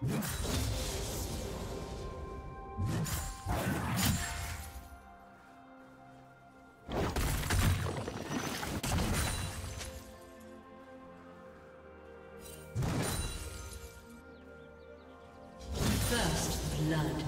First blood.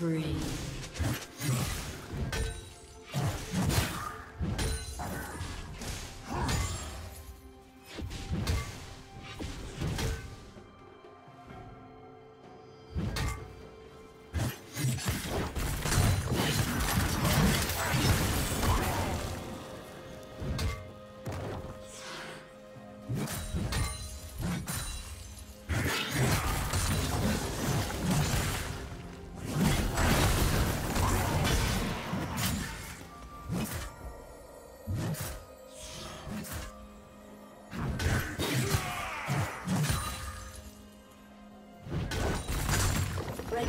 spree.